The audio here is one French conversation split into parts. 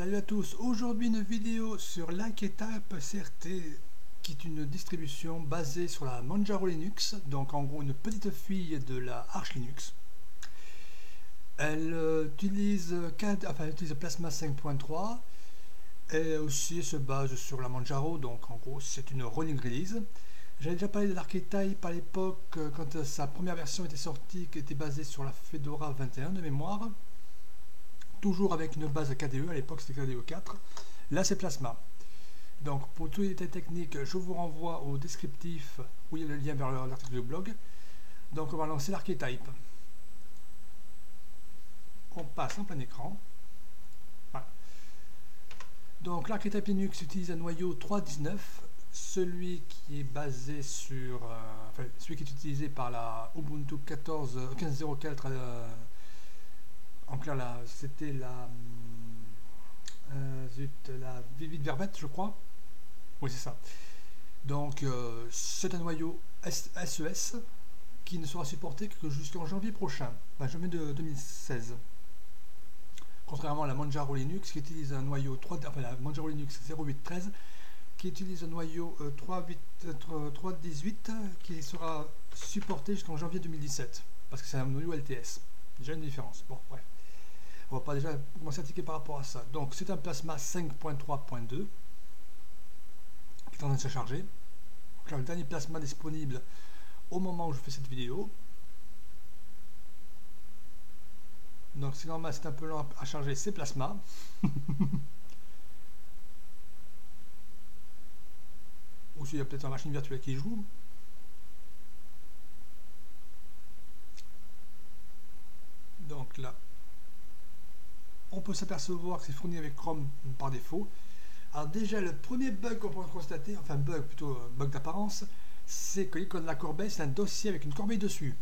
Salut à tous, aujourd'hui une vidéo sur l'Archetype CRT qui est une distribution basée sur la Manjaro Linux, donc en gros une petite fille de la Arch Linux. Elle euh, utilise, Plasma 5.3 et aussi se base sur la Manjaro, donc en gros c'est une rolling release. J'avais déjà parlé de l'Archetype à l'époque euh, quand sa première version était sortie qui était basée sur la Fedora 21 de mémoire toujours avec une base KDE, à l'époque c'était KDE 4. Là c'est Plasma. Donc pour tous les détails techniques, je vous renvoie au descriptif où il y a le lien vers l'article de blog. Donc on va lancer l'archétype. On passe en plein écran. Voilà. Donc l'archétype Linux utilise un noyau 3.19, celui qui est basé sur, euh, enfin, celui qui est utilisé par la Ubuntu 14 15.04 en clair, c'était la, euh, la Vivid Verbette, je crois. Oui, c'est ça. Donc, euh, c'est un noyau SES e qui ne sera supporté que jusqu'en janvier prochain, enfin janvier de 2016. Contrairement à la Manjaro Linux qui utilise un noyau 3, enfin la Manjaro Linux 0813 qui utilise un noyau 3.18 euh, qui sera supporté jusqu'en janvier 2017 parce que c'est un noyau LTS. Déjà une différence. Bon, bref. On va pas déjà commencer à tiquer par rapport à ça. Donc c'est un plasma 5.3.2 qui est en train de se charger. Donc là, le dernier plasma disponible au moment où je fais cette vidéo. Donc c'est normal, c'est un peu lent à charger ces plasmas. Ou s'il y a peut-être une machine virtuelle qui joue. Donc là, on peut s'apercevoir que c'est fourni avec Chrome par défaut. Alors déjà, le premier bug qu'on peut constater, enfin bug plutôt euh, bug d'apparence, c'est que l'icône de la corbeille, c'est un dossier avec une corbeille dessus.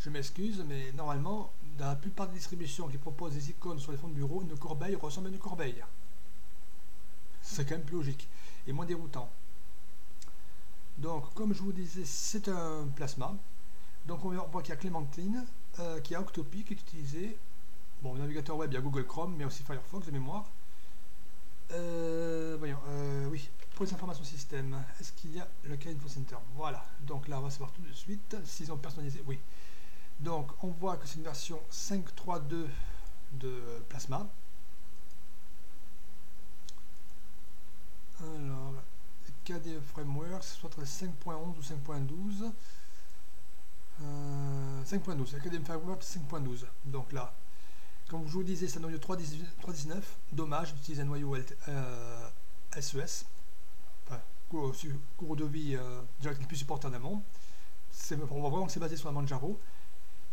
Je m'excuse, mais normalement, dans la plupart des distributions qui proposent des icônes sur les fonds de bureau, une corbeille ressemble à une corbeille. C'est quand même plus logique et moins déroutant. Donc, comme je vous disais, c'est un plasma. Donc, on voit qu'il y a Clémentine, euh, qui a Octopi qui est utilisé Bon, navigateur web, il y a Google Chrome, mais aussi Firefox de mémoire. Euh, voyons, euh, oui, pour les informations système, est-ce qu'il y a le cas Info Center? Voilà, donc là on va savoir tout de suite s'ils ont personnalisé. Oui. Donc on voit que c'est une version 5.3.2 de Plasma. Alors, KDE Framework, soit 5.11 ou 5.12. 5.12, c'est KDE Framework 5.12. Donc là, comme je vous disais, c'est un noyau 3.19. Dommage d'utiliser un noyau SES. Euh, enfin, cours, de vie euh, qui plus supporter en amont. On voit vraiment que c'est basé sur la Manjaro.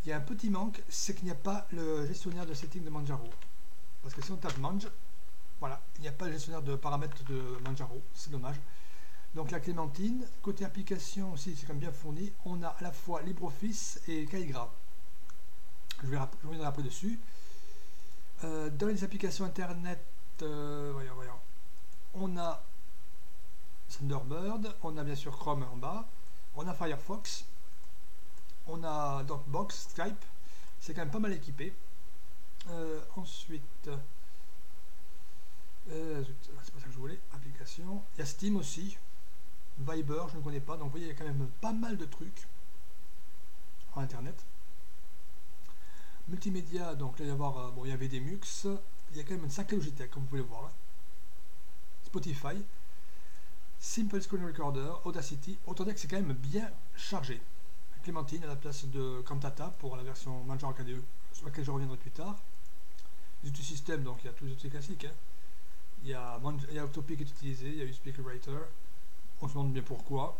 Il y a un petit manque, c'est qu'il n'y a pas le gestionnaire de setting de Manjaro. Parce que si on tape Manj, voilà, il n'y a pas le gestionnaire de paramètres de Manjaro. C'est dommage. Donc la Clémentine, côté application aussi, c'est quand même bien fourni. On a à la fois LibreOffice et Calligra. Je vais revenir après dessus. Euh, dans les applications internet, euh, voyons, voyons, on a Thunderbird, on a bien sûr Chrome en bas, on a Firefox, on a Dropbox, Skype, c'est quand même pas mal équipé. Euh, ensuite, c'est pas ça que je voulais, application, il y a Steam aussi, Viber, je ne connais pas, donc vous voyez, il y a quand même pas mal de trucs en internet. Multimédia, donc là il y, avoir, euh, bon, il y avait des il y a quand même une sacrée Logitech, comme vous pouvez le voir. Spotify, Simple Screen Recorder, Audacity, autant dire que c'est quand même bien chargé. Clémentine à la place de Cantata pour la version Major KDE, sur laquelle je reviendrai plus tard. Les outils système, donc il y a tous les outils classiques. Hein. Il, y a, il qui est utilisé, il y a eu Writer, on se demande bien pourquoi.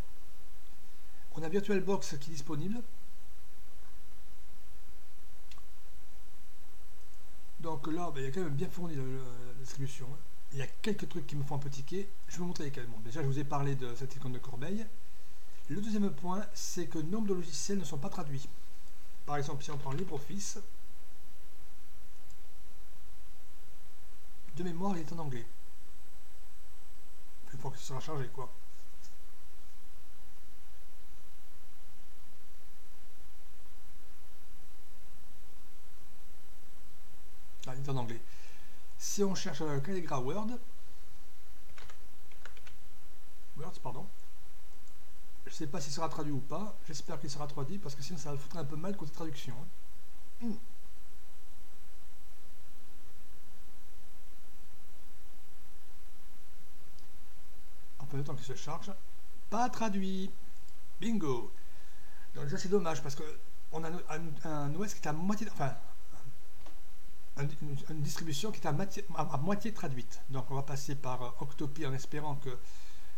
On a VirtualBox qui est disponible, Donc là, bah, il y a quand même bien fourni la, distribution. Hein. Il y a quelques trucs qui me font un peu tiquer. Je vais vous montrer lesquels. déjà, je vous ai parlé de cette icône de corbeille. Le deuxième point, c'est que nombre de logiciels ne sont pas traduits. Par exemple, si on prend LibreOffice, de mémoire, il est en anglais. Une fois que ce sera chargé, quoi. En anglais. Si on cherche euh, Calligra Word, Words, pardon, je ne sais pas s'il sera traduit ou pas. J'espère qu'il sera traduit parce que sinon ça va foutre un peu mal côté traduction. Hein. Hmm. En peu de temps qu'il se charge. Pas traduit. Bingo. Donc ça c'est dommage parce que on a un, OS qui est à moitié, enfin, une, distribution qui est à, moitié traduite. Donc on va passer par euh, Octopi en espérant que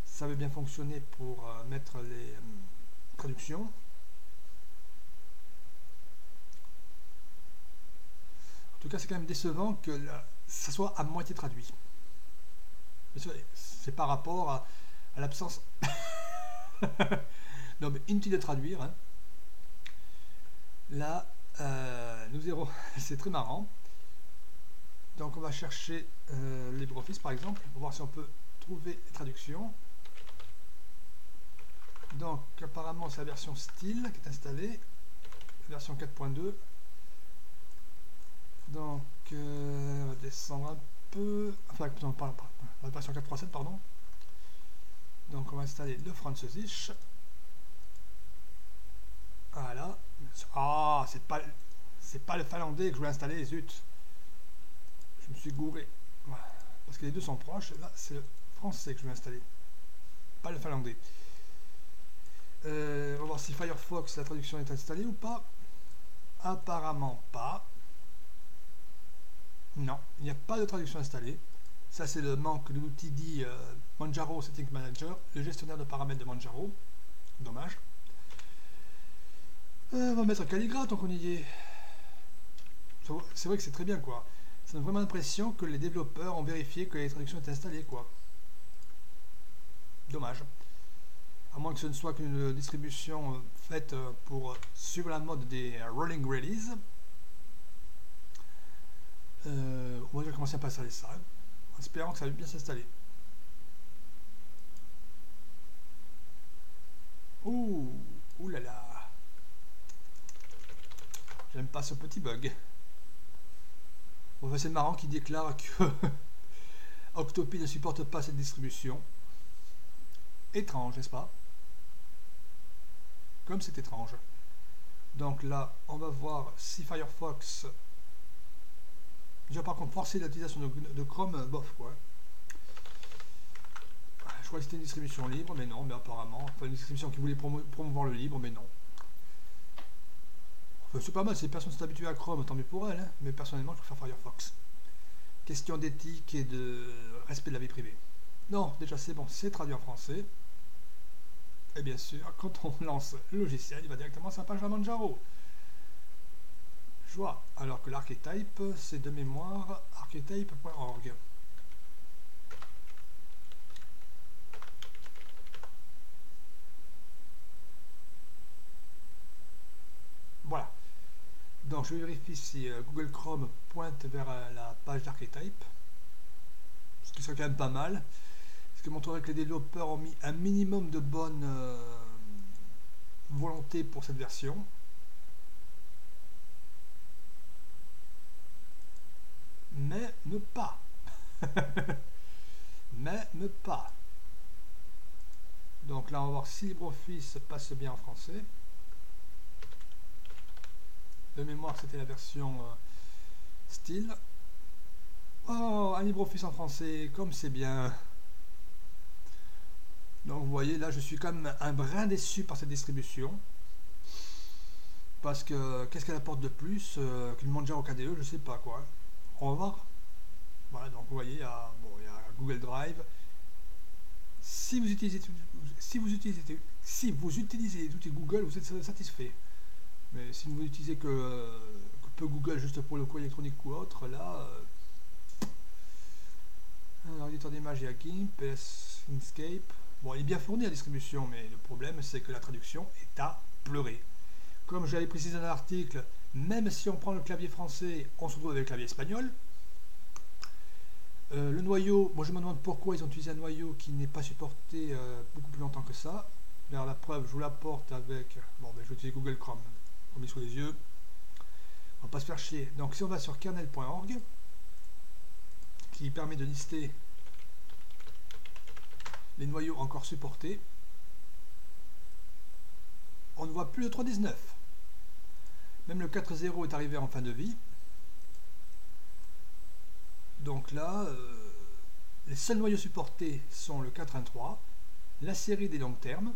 ça va bien fonctionner pour euh, mettre les euh, traductions. En tout cas, c'est quand même décevant que ça soit à moitié traduit. C'est par rapport à, l'absence. non, mais inutile de traduire. Hein. Là, nous irons. c'est très marrant. Donc, on va chercher LibreOffice par exemple pour voir si on peut trouver les traductions. Donc apparemment c'est la version style qui est installée, version 4.2. Donc euh, on va descendre un peu, enfin non, pas, la version 4.7 pardon. Donc on va installer le Französisch. Voilà. Ah, c'est pas c'est pas le finlandais que je vais installer, zut. Je me suis gouré. Parce que les deux sont proches, là c'est le français que je vais installer. Pas le finlandais. Euh, on va voir si Firefox, la traduction est installée ou pas. Apparemment pas. Non, il n'y a pas de traduction installée. Ça, c'est le manque de l'outil dit euh, Manjaro Setting Manager, le gestionnaire de paramètres de Manjaro. Dommage. Euh, on va mettre Calligra tant qu'on y est. C'est vrai que c'est très bien, quoi. Ça donne vraiment l'impression que les développeurs ont vérifié que les traductions étaient installées, quoi. Dommage à moins que ce ne soit qu'une distribution euh, faite euh, pour suivre la mode des euh, rolling release. on va déjà commencer à passer à ça, en espérant que ça va bien s'installer. Ouh, ouh là là. J'aime pas ce petit bug. C'est marrant qu'il déclare que Octopi ne supporte pas cette distribution. Étrange, n'est-ce pas? Comme c'est étrange. Donc là, on va voir si Firefox... Déjà par contre, forcer l'utilisation de, Chrome, bof quoi. Je crois que c'était une distribution libre, mais non, mais apparemment. Enfin, une distribution qui voulait promouvoir le libre, mais non. Enfin, c'est pas mal, si les personnes sont habituées à Chrome, tant mieux pour elles, hein. mais personnellement, je préfère Firefox. Question d'éthique et de respect de la vie privée. Non, déjà c'est bon, c'est traduit en français. Et bien sûr, quand on lance le logiciel, il va directement sur la page Manjaro. Joie. Alors que l'archetype, c'est de mémoire archetype.org. Voilà. Donc je vérifie si euh, Google Chrome pointe vers euh, la page d'archetype. Ce qui serait quand même pas mal montrerait que les développeurs ont mis un minimum de bonne euh, volonté pour cette version. Mais ne pas. Mais ne pas. Donc là, on va voir si LibreOffice passe bien en français. De mémoire, c'était la version euh, style. Oh, un LibreOffice en français, comme c'est bien. Donc vous voyez, là je suis quand même un brin déçu par cette distribution. Parce que qu'est-ce qu'elle apporte de plus euh, qu'une Manjaro KDE, je sais pas quoi. On va voir. Voilà, donc vous voyez, il y a, Google Drive. Si vous utilisez si vous utilisez si vous utilisez les outils Google, vous êtes satisfait. Mais si vous n'utilisez que, peu Google juste pour le courrier électronique ou autre, là. Euh, éditeur d'image, il y a GIMP, PS Inkscape. Bon, il est bien fourni la distribution, mais le problème c'est que la traduction est à pleurer. Comme j'avais précisé dans l'article, même si on prend le clavier français, on se retrouve avec le clavier espagnol. Euh, le noyau, moi je me demande pourquoi ils ont utilisé un noyau qui n'est pas supporté euh, beaucoup plus longtemps que ça. D'ailleurs la preuve, je vous l'apporte avec... Bon, ben, je vais utiliser Google Chrome, on sous les yeux. On va pas se faire chier. Donc si on va sur kernel.org, qui permet de lister les noyaux encore supportés, on ne voit plus le 3.19. Même le 4.0 est arrivé en fin de vie. Donc là, euh, les seuls noyaux supportés sont le 4.1.3, la série des longs termes,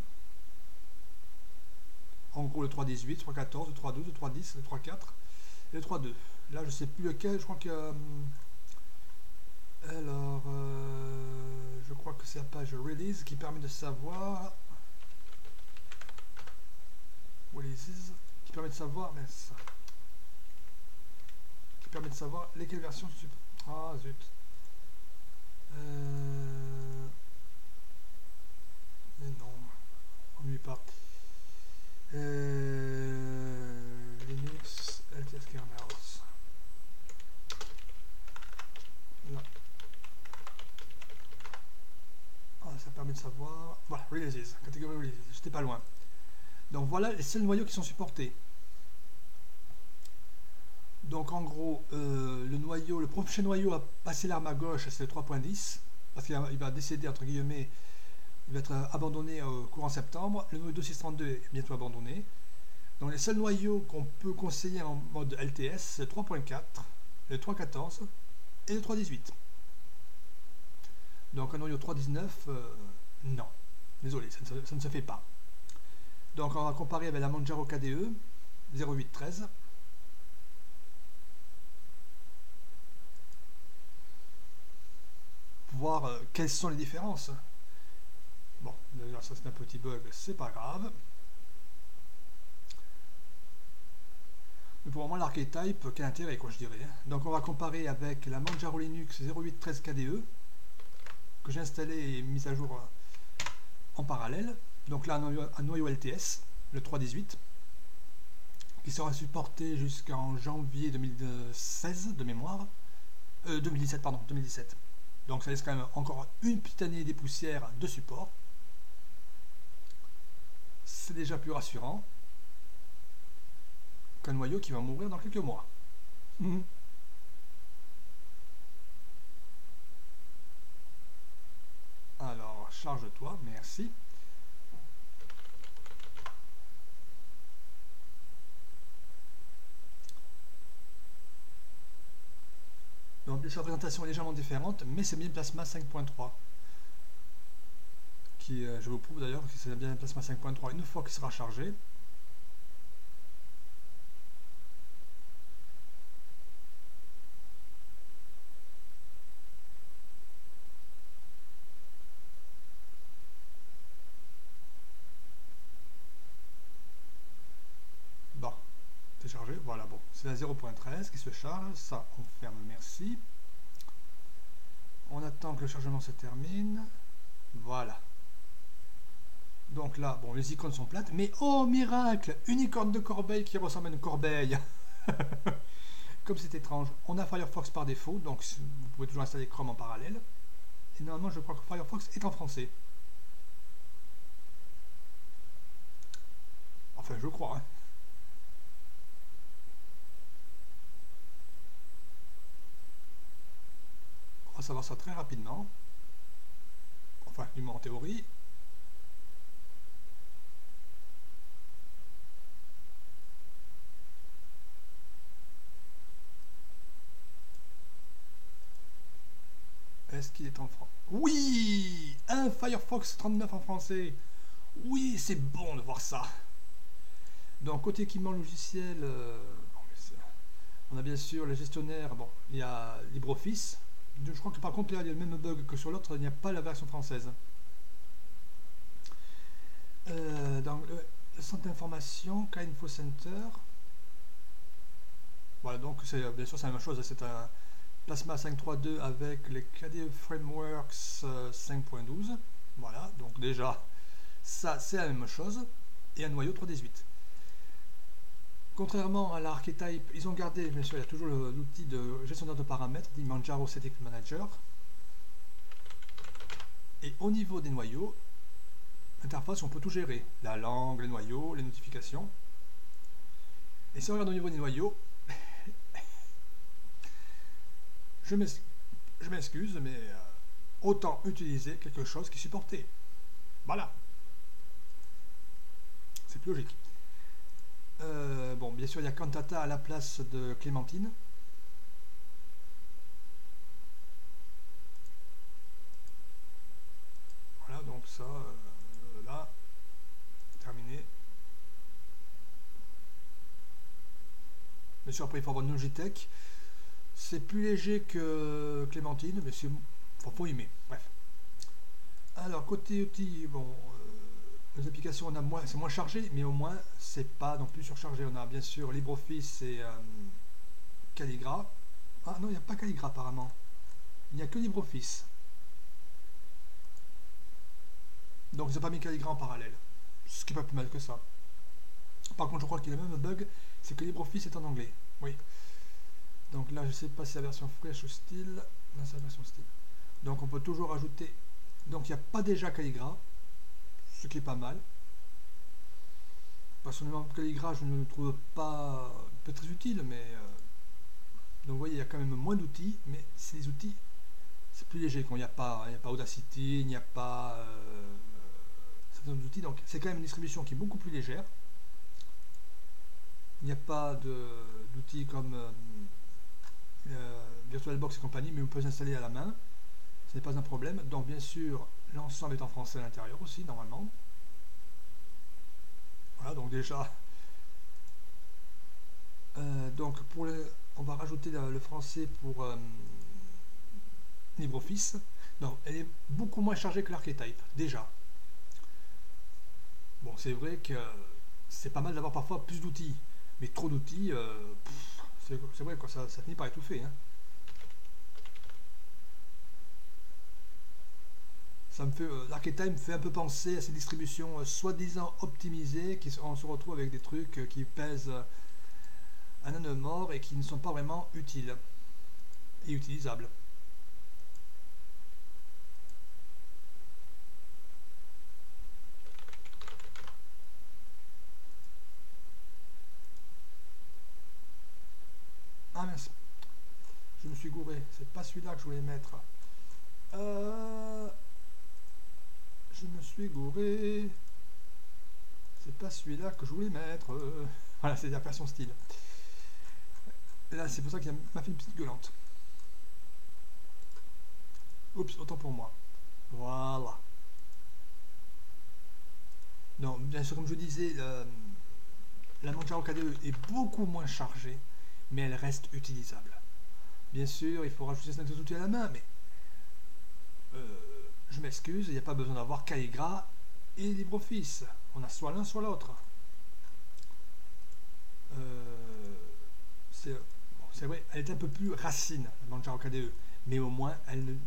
en gros le 3.18, 3.14, le 3.12, le 3.10, le 3.4 et le 3.2. Là, je ne sais plus lequel, je crois que... Euh, alors, euh, je crois que c'est la page Release qui permet de savoir... Releases, qui permet de savoir... Mais qui permet de savoir lesquelles versions Ah, zut. Euh, mais non, on lui pas. Euh, Linux, LTS kernels. Non. Ah, ça permet de savoir. Voilà, releases, catégorie releases, j'étais pas loin. Donc voilà les seuls noyaux qui sont supportés. Donc en gros, euh, le noyau, le prochain noyau à passer l'arme à gauche, c'est le 3.10, parce qu'il va décéder entre guillemets, il va être abandonné au courant septembre. Le noyau 2632 est bientôt abandonné. Donc les seuls noyaux qu'on peut conseiller en mode LTS, c'est le 3.4, le 3.14 et le 3.18. Donc un noyau 3.19, euh, non. Désolé, ça ne, se fait pas. Donc on va comparer avec la Manjaro KDE 0813 voir euh, quelles sont les différences. Bon, d'ailleurs ça c'est un petit bug, c'est pas grave. Mais pour moment l'archetype, quel intérêt quoi je dirais. Hein. Donc on va comparer avec la Manjaro Linux 0813 KDE que j'ai installé et mis à jour euh, en parallèle. Donc là un noyau, LTS, le 318, qui sera supporté jusqu'en janvier 2016 de mémoire. 2017 euh, pardon, 2017. Donc ça laisse quand même encore une petite année des poussières de support. C'est déjà plus rassurant qu'un noyau qui va mourir dans quelques mois. Mhm. Alors, charge-toi, merci. Donc sa présentation est légèrement différente, mais c'est bien Plasma 5.3. Euh, je vous prouve d'ailleurs que c'est bien Plasma 5.3 une fois qu'il sera chargé. Bon, c'est chargé, voilà, bon, c'est la 0.13 qui se charge, ça on ferme, merci. On attend que le chargement se termine. Voilà. Donc là, bon, les icônes sont plates, mais oh miracle Une icône de corbeille qui ressemble à une corbeille Comme c'est étrange. On a Firefox par défaut, donc vous pouvez toujours installer Chrome en parallèle. Et normalement, je crois que Firefox est en français. Enfin, je crois. Hein. va savoir ça très rapidement. Enfin, du moins en théorie. Est-ce qu'il est en français Oui! Un Firefox 39 en français. Oui, c'est bon de voir ça. Donc, côté équipement logiciel, euh, on a bien sûr le gestionnaire, bon, il y a LibreOffice, je crois que par contre, là, il y a le même bug que sur l'autre, il n'y a pas la version française. Euh, dans le, centre d'information, K-Info Center. Voilà, donc c'est bien sûr c'est la même chose, c'est un Plasma 5.3.2 avec les KDE Frameworks 5.12. Euh, voilà, donc déjà, ça c'est la même chose. Et un noyau 3.18. Contrairement à l'archetype, ils ont gardé, bien sûr, il y a toujours l'outil de gestionnaire de paramètres, dit Manjaro Setting Manager. Et au niveau des noyaux, l'interface, on peut tout gérer. La langue, les noyaux, les notifications. Et si on regarde au niveau des noyaux, je m'excuse, mais euh, autant utiliser quelque chose qui supporté. Voilà. C'est plus logique. Euh, bon, bien sûr, il y a Cantata à la place de Clémentine. Voilà, donc ça, euh, là, terminé. Bien sûr, après, il faut avoir Logitech. C'est plus léger que Clémentine, mais c'est... Enfin, faut aimer. Bref. Alors, côté outils, bon, les applications, on a moins, c'est moins chargé, mais au moins, c'est pas non plus surchargé. On a bien sûr LibreOffice et euh, Calligra. Ah non, il n'y a pas Calligra apparemment. Il n'y a que LibreOffice. Donc, ils n'ont pas mis Calligra en parallèle. Ce qui n'est pas plus mal que ça. Par contre, je crois qu'il y a même bug, c'est que LibreOffice est en anglais. Oui. Là, je sais pas si c'est la version fraîche ou style. Non, c'est la version style. Donc, on peut toujours ajouter. Donc, il n'y a pas déjà Calligra ce qui est pas mal. Personnellement, Calligra, je ne le trouve pas, très utile, mais euh, donc vous voyez, il y a quand même moins d'outils, mais ces outils, c'est plus léger. Quand il n'y a pas, il n'y a pas Audacity, il n'y a pas euh, certains outils, donc c'est quand même une distribution qui est beaucoup plus légère. Il n'y a pas d'outils comme euh, VirtualBox et compagnie, mais vous pouvez installer à la main. Ce n'est pas un problème. Donc bien sûr, L'ensemble est en français à l'intérieur aussi, normalement. Voilà, donc déjà... Euh, donc, pour on va rajouter le, français pour euh, LibreOffice. Donc, elle est beaucoup moins chargée que l'Archetype, déjà. Bon, c'est vrai que c'est pas mal d'avoir parfois plus d'outils. Mais trop d'outils, euh, c'est vrai, quoi, ça, finit par étouffer. Hein. me fait, euh, me fait un peu penser à ces distributions euh, soi-disant optimisées, qui on se retrouve avec des trucs euh, qui pèsent un an de mort et qui ne sont pas vraiment utiles et utilisables. Ah mince, je me suis gouré, c'est pas celui-là que je voulais mettre. Euh je me suis gouré. C'est pas celui-là que je voulais mettre. Voilà, c'est la version style. Là, c'est pour ça qu'il m'a fait une petite gueulante. Oups, autant pour moi. Voilà. Non, bien sûr, comme je disais, la Manjaro KDE est beaucoup moins chargée, mais elle reste utilisable. Bien sûr, il faut rajouter certains outils à la main, mais euh, je m'excuse, il n'y a pas besoin d'avoir Calligra et LibreOffice. On a soit l'un, soit l'autre. Euh, c'est vrai, elle est un peu plus racine, la Manjaro KDE, mais au moins, elle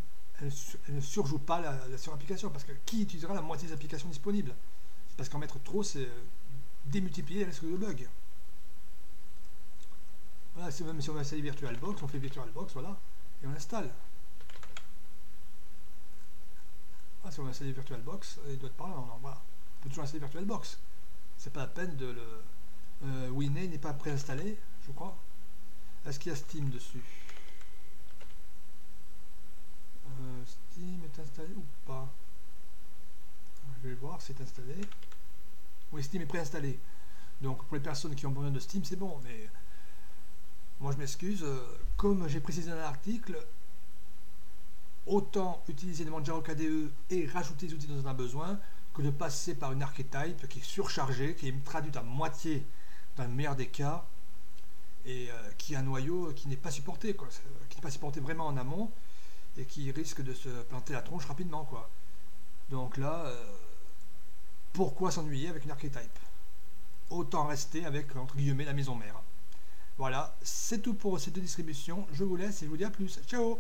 ne, surjoue pas la, surapplication, parce que qui utilisera la moitié des applications disponibles? Parce qu'en mettre trop, c'est démultiplier le risque de bug. Voilà, même si on veut installer VirtualBox, on fait VirtualBox, voilà, et on installe. Ah, si on va installer VirtualBox, il doit être par là. Non, voilà. On peut toujours installer VirtualBox. C'est pas la peine de le. Euh, n'est pas préinstallé, je crois. Est-ce qu'il y a Steam dessus? Euh, Steam est installé ou pas? Je vais voir c'est installé. Oui, Steam est préinstallé. Donc pour les personnes qui ont besoin de Steam, c'est bon. Mais moi, je m'excuse. Euh, comme j'ai précisé dans l'article, autant utiliser le Manjaro KDE et rajouter les outils dont on a besoin que de passer par une archetype qui est surchargée, qui est traduite à moitié dans le meilleur des cas et euh, qui a un noyau qui n'est pas supporté, quoi, qui n'est pas supporté vraiment en amont et qui risque de se planter la tronche rapidement. Quoi. Donc là, euh, pourquoi s'ennuyer avec une archetype Autant rester avec, entre la maison mère. Voilà, c'est tout pour cette distribution. Je vous laisse et je vous dis à plus. Ciao